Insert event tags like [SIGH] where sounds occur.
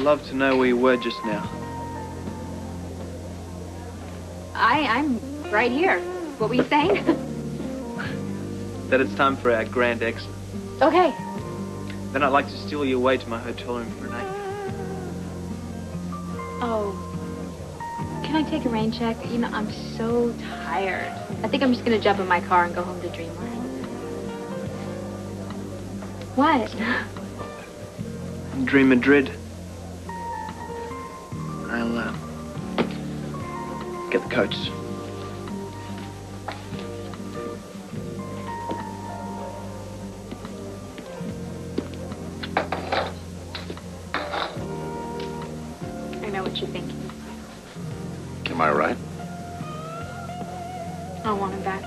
love to know where you were just now. I, I'm right here. What were you saying? [LAUGHS] That it's time for our grand exit. okay. Then I'd like to steal you away to my hotel room for a night. Oh. Can I take a rain check? You know, I'm so tired. I think I'm just gonna jump in my car and go home to Dreamland. What? Dream Madrid. I'll, uh, get the coats. I know what you're thinking. Am I right? I want him back